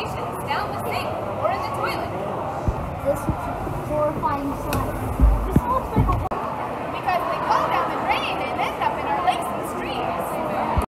decorations down the sink or in the toilet. This is horrifying sight.